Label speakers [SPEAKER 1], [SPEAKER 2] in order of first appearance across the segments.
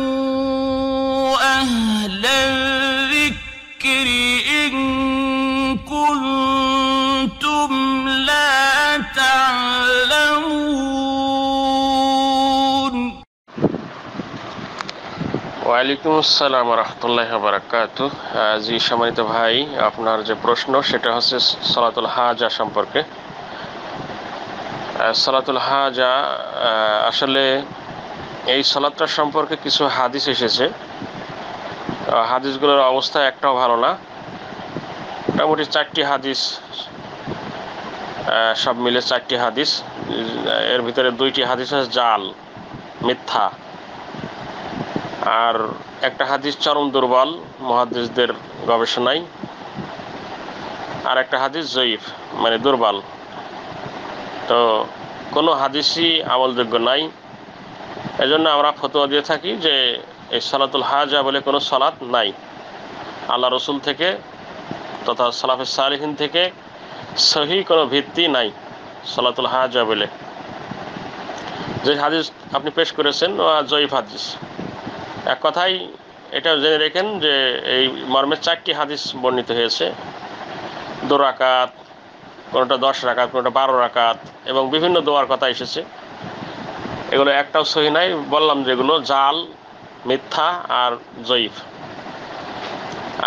[SPEAKER 1] فاسألوا أهل الذكر إن كنتم لا تعلمون
[SPEAKER 2] ওয়ালাইকুম আসসালাম রহমতুল্লাহ বারাকাত জি সম্মানিত ভাই আপনার যে প্রশ্ন সেটা হচ্ছে সলাতুল হাজা সম্পর্কে আহ, সলাতুল হাজা আহ, আসলে এই সলাতটার সম্পর্কে কিছু হাদিস এসেছে। হাদিসগুলোর অবস্থা একটাও ভালো না। মোটামুটি চারটি হাদিস সব মিলে চারটি হাদিস। এর ভিতরে দুইটি হাদিস আছে জাল, মিথ্যা। আর একটা হাদিস চরম দুর্বল মহাদিসদের গবেষণায়। আর একটা হাদিস জয়ীফ মানে দুর্বল। তো কোনো হাদিসই আমলযোগ্য নাই। এজন্য আমরা ফতোয়া দিয়ে থাকি যে এই সালাতুল হাজা বলে কোনো সালাত নাই। আল্লাহ রসুল থেকে তথা সালাফে সালিহিন থেকে সহি কোনো ভিত্তি নাই সালাতুল হাজা বলে। যে হাদিস আপনি পেশ করেছেন জয়ীফ হাদিস। এক কথাই এটা জেনে রেখেন যে এই মর্মে চারটি হাদিস বর্ণিত হয়েছে। দু রাকাত, কোনোটা দশ রাকাত, কোনোটা বারো রাকাত এবং বিভিন্ন দোয়ার কথা এসেছে। এগুলো একটাও সহি নাই। বললাম যেগুলো জাল, মিথ্যা আর জয়ীফ।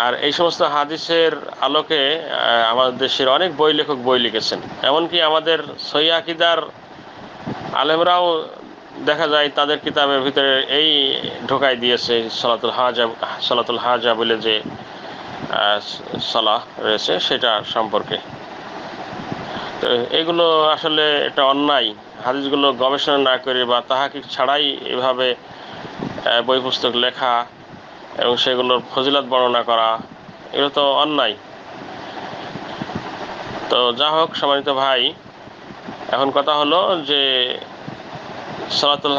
[SPEAKER 2] আর এই সমস্ত হাদিসের আলোকে আমাদের দেশের অনেক বই লেখক বই লিখেছেন। এমনকি আমাদের সহি আকিদার আলেমরাও দেখা যায় তাদের কিতাবের ভিতরে এই ঢোকাই দিয়েছে, সলাতুল হাজা সলাতুল হাজা বলে যে সলাহ রয়েছে সেটা সম্পর্কে। এগুলো আসলে এটা অন্যায়। হাদিসগুলো গবেষণা না করে বা তাহাকে ছাড়াই এভাবে বই পুস্তক লেখা এবং সেগুলোর ফজিলত বর্ণনা করা, এগুলো তো অন্যায়। তো যা হোক, সম্মানিত ভাই, এখন কথা হলো যে সালাতুল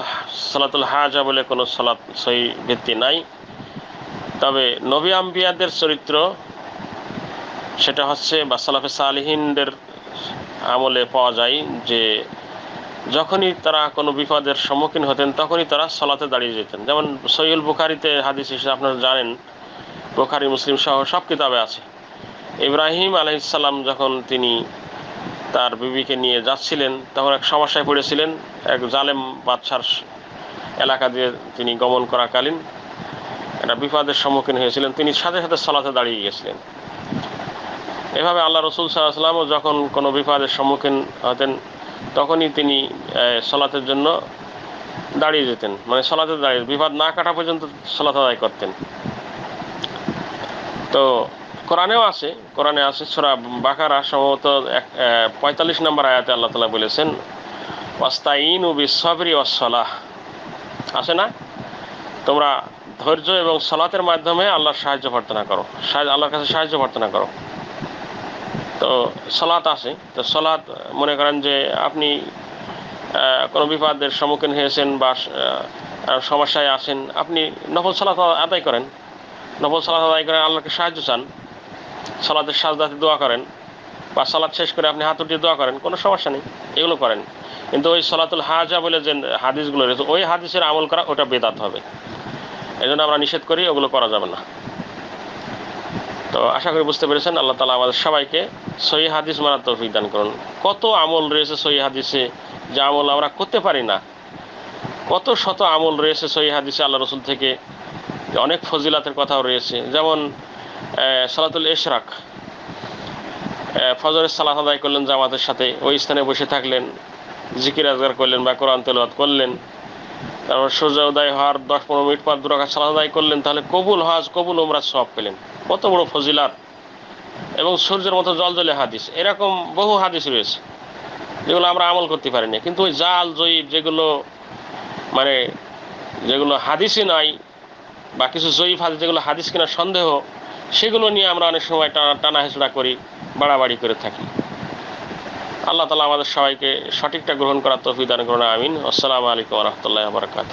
[SPEAKER 2] সালাতুল হাজা বলে কোনো সালাত সহি ভিত্তি নাই। তবে নবী আম্বিয়াদের চরিত্র, সেটা হচ্ছে বা সালাফে সালিহিনদের আমলে পাওয়া যায় যে যখনই তারা কোনো বিপদের সম্মুখীন হতেন, তখনই তারা সলাতে দাঁড়িয়ে যেতেন। যেমন সৈয়ুল বুখারিতে হাদিস হিসেবে আপনারা জানেন, বুখারি, মুসলিম সহ সব কিতাবে আছে। ইব্রাহিম আলহিসাল্লাম যখন তিনি তার বিবিকে নিয়ে যাচ্ছিলেন, তখন এক সমস্যায় পড়েছিলেন। এক জালেম বাদশার এলাকা দিয়ে তিনি গমন করাকালীন একটা বিপদের সম্মুখীন হয়েছিলেন। তিনি সাথে সাথে সলাতে দাঁড়িয়ে গেছিলেন। এভাবে আল্লাহ রসুল সাল্লামও যখন কোনো বিপদের সম্মুখীন হতেন, তখনই তিনি সলাতের জন্য দাঁড়িয়ে যেতেন। মানে সলাতে দাঁড়িয়ে, বিপদ না কাটা পর্যন্ত সলাত আদায় করতেন। তো কোরআনেও আছে, কোরআনে আছে সোরা বাকারা সম্ভবত এক পঁয়তাল্লিশ নম্বর আয়াতে আল্লাহ তালা বলেছেন ওয়াস্তাইন উবি সবরি ওয়াসলাহ আছে না? তোমরা ধৈর্য এবং সলাতের মাধ্যমে আল্লাহর সাহায্য প্রার্থনা করো। আল্লাহর কাছে সাহায্য প্রার্থনা করো। তো সলাৎ আছে। তো সলাৎ মনে করেন যে আপনি কোনো বিপদের সম্মুখীন হয়েছেন বা সমস্যায় আছেন, আপনি নফল সলাৎ আদায় করেন। নফল সালাত আদায় করে আল্লাহকে সাহায্য চান। সালাতের সাজদাতে দোয়া করেন বা সালাদ শেষ করে আপনি হাত উঠিয়ে দোয়া করেন, কোনো সমস্যা নেই, এগুলো করেন। কিন্তু ওই সলাতুল হাজা বলে যে হাদিসগুলো রয়েছে, ওই হাদিসের আমল করা ওটা বেদাত হবে। এই জন্য আমরা নিষেধ করি, ওগুলো করা যাবে না। তো আশা করি বুঝতে পেরেছেন, আল্লাহ তালা আমাদের সবাইকে সহি হাদিস মানার তৌফিক দান করুন। কত আমল রয়েছে সহি হাদিসে, যে আমল আমরা করতে পারি না। কত শত আমল রয়েছে সহি হাদিসে আল্লাহ রসুল থেকে অনেক ফজিলাতের কথাও রয়েছে। যেমন সালাতুল এশরাক ফজরের সালাত আদায় করলেন জামাতের সাথে, ওই স্থানে বসে থাকলেন, জিকির আজগার করলেন বা কোরআন তেলাওয়াত করলেন। তারপর সূর্য উদয় হওয়ার দশ পনেরো মিনিট পর দুরাকা সালাত আদায় করলেন, তাহলে কবুল হজ, কবুল ওমরা সব পেলেন। কত বড় ফজিলাত। এবং সূর্যের মতো জলজলে হাদিস। এরকম বহু হাদিস রয়েছে। যেগুলো আমরা আমল করতে পারিনি। কিন্তু ওই জাল, জয়ীব যেগুলো মানে যেগুলো হাদিসই নাই, বা কিছু জয়ীব হাদিস যেগুলো হাদিস কিনা সন্দেহ, সেগুলো নিয়ে আমরা অনেক সময় টানা টানা হেঁচড়া করি, বাড়াবাড়ি করে থাকি। আল্লাহ তালা আমাদের সবাইকে সঠিকটা গ্রহণ করার তফিদান করুন। আমিন। আসসালামু আলাইকুম রহমতুল্লাহ বরকাত